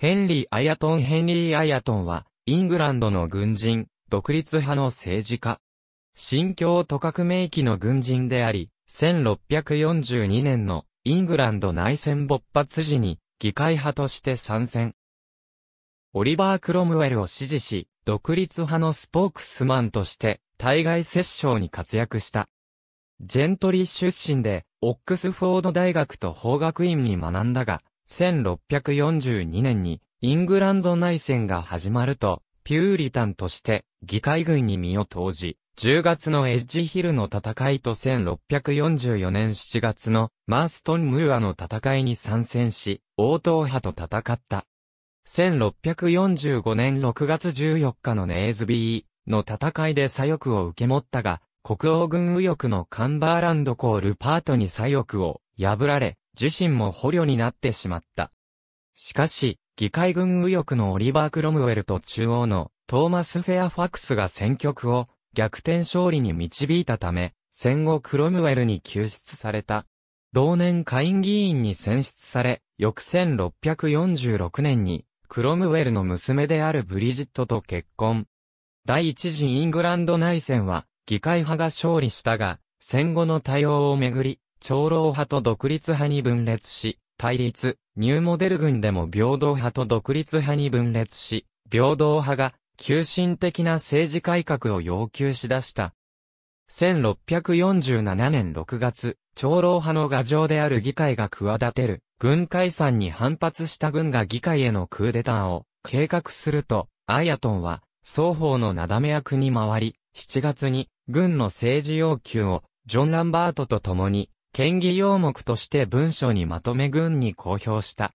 ヘンリー・アヤトン・ヘンリー・アヤトンは、イングランドの軍人、独立派の政治家。新教徒革命期の軍人であり、1642年のイングランド内戦勃発時に議会派として参戦。オリバー・クロムウェルを支持し、独立派のスポークスマンとして対外折衝に活躍した。ジェントリー出身で、オックスフォード大学と法学院に学んだが、1642年にイングランド内戦が始まると、ピューリタンとして議会軍に身を投じ、10月のエッジヒルの戦いと1644年7月のマーストン・ムーアの戦いに参戦し、応答派と戦った。1645年6月14日のネーズビーの戦いで左翼を受け持ったが、国王軍右翼のカンバーランドコールパートに左翼を破られ、自身も捕虜になってしまった。しかし、議会軍右翼のオリバー・クロムウェルと中央のトーマス・フェアファクスが選挙区を逆転勝利に導いたため、戦後クロムウェルに救出された。同年下院議員に選出され、翌1646年に、クロムウェルの娘であるブリジットと結婚。第一次イングランド内戦は、議会派が勝利したが、戦後の対応をめぐり、長老派と独立派に分裂し、対立、ニューモデル軍でも平等派と独立派に分裂し、平等派が急進的な政治改革を要求し出した。1647年6月、長老派の牙城である議会が企てる、軍解散に反発した軍が議会へのクーデターを計画すると、アイアトンは、双方のなだめ役に回り、7月に、軍の政治要求を、ジョン・ランバートと共に、県議要目として文書にまとめ軍に公表した。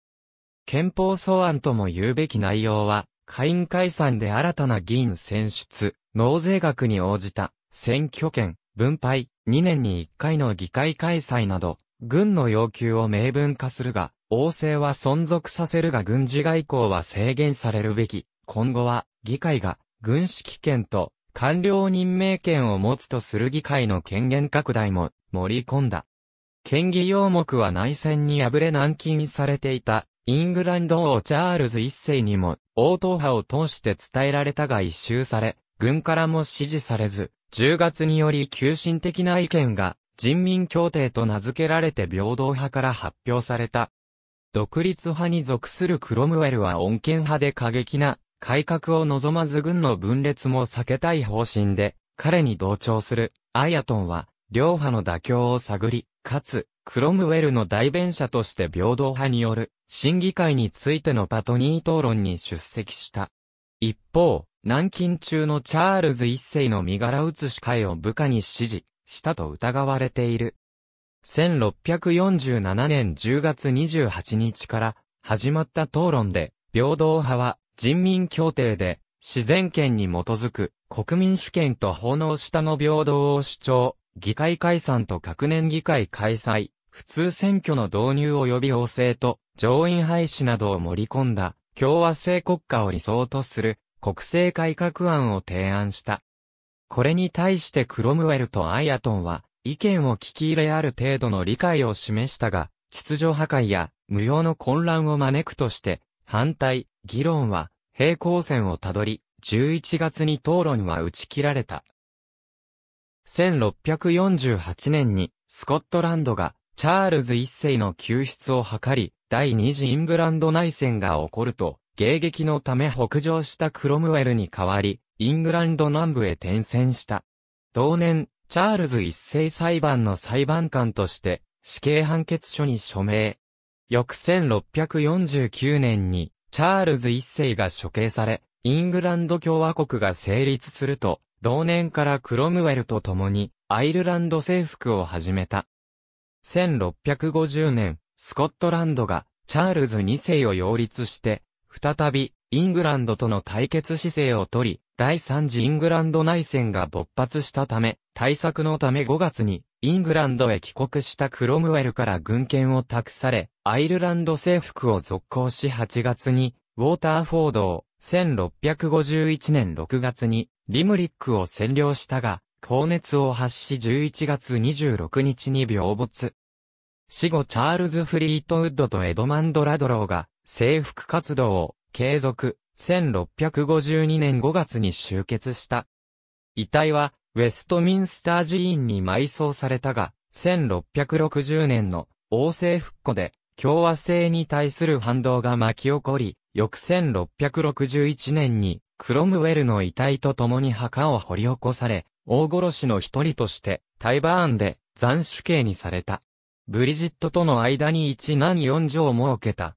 憲法草案とも言うべき内容は、会員解散で新たな議員選出、納税額に応じた、選挙権、分配、2年に1回の議会開催など、軍の要求を明文化するが、王政は存続させるが軍事外交は制限されるべき。今後は、議会が、軍指揮権と、官僚任命権を持つとする議会の権限拡大も、盛り込んだ。県議用目は内戦に敗れ軟禁されていた、イングランド王チャールズ一世にも、応答派を通して伝えられたが一周され、軍からも支持されず、10月により急進的な意見が、人民協定と名付けられて平等派から発表された。独立派に属するクロムウェルは穏健派で過激な改革を望まず軍の分裂も避けたい方針で、彼に同調するアイアトンは、両派の妥協を探り、かつ、クロムウェルの代弁者として平等派による審議会についてのパトニー討論に出席した。一方、軟禁中のチャールズ一世の身柄移し会を部下に指示したと疑われている。1647年10月28日から始まった討論で、平等派は人民協定で自然権に基づく国民主権と法の下の平等を主張。議会解散と各年議会開催、普通選挙の導入及び要請と上院廃止などを盛り込んだ共和制国家を理想とする国政改革案を提案した。これに対してクロムウェルとアイアトンは意見を聞き入れある程度の理解を示したが、秩序破壊や無用の混乱を招くとして反対、議論は平行線をたどり、11月に討論は打ち切られた。1648年にスコットランドがチャールズ一世の救出を図り、第二次イングランド内戦が起こると、迎撃のため北上したクロムウェルに代わり、イングランド南部へ転戦した。同年、チャールズ一世裁判の裁判官として、死刑判決書に署名。翌1649年に、チャールズ一世が処刑され、イングランド共和国が成立すると、同年からクロムウェルと共にアイルランド征服を始めた。1650年、スコットランドがチャールズ2世を擁立して、再びイングランドとの対決姿勢を取り、第3次イングランド内戦が勃発したため、対策のため5月にイングランドへ帰国したクロムウェルから軍権を託され、アイルランド征服を続行し8月に、ウォーターフォードを1651年6月にリムリックを占領したが、高熱を発し11月26日に病没。死後チャールズ・フリートウッドとエドマンド・ラドローが征服活動を継続、1652年5月に終結した。遺体は、ウェストミンスター寺院に埋葬されたが、1660年の王政復古で、共和制に対する反動が巻き起こり、翌1661年に、クロムウェルの遺体と共に墓を掘り起こされ、大殺しの一人として、タイバーンで斬首刑にされた。ブリジットとの間に一男四女を設けた。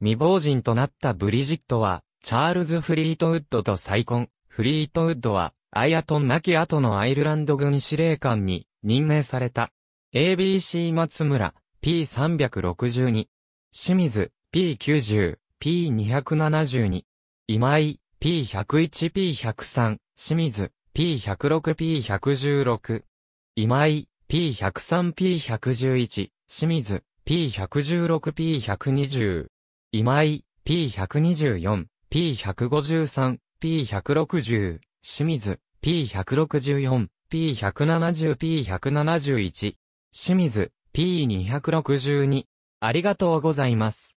未亡人となったブリジットは、チャールズ・フリートウッドと再婚。フリートウッドは、アイアトン亡き後のアイルランド軍司令官に任命された。ABC 松村、P362。清水、P90、P272。今井、P101、P103。清水、P106、P116。今井、P103、P111。清水、P116、P120。今井、P124、P153、P160。清水、P164、P170、P171。清水、P262。ありがとうございます。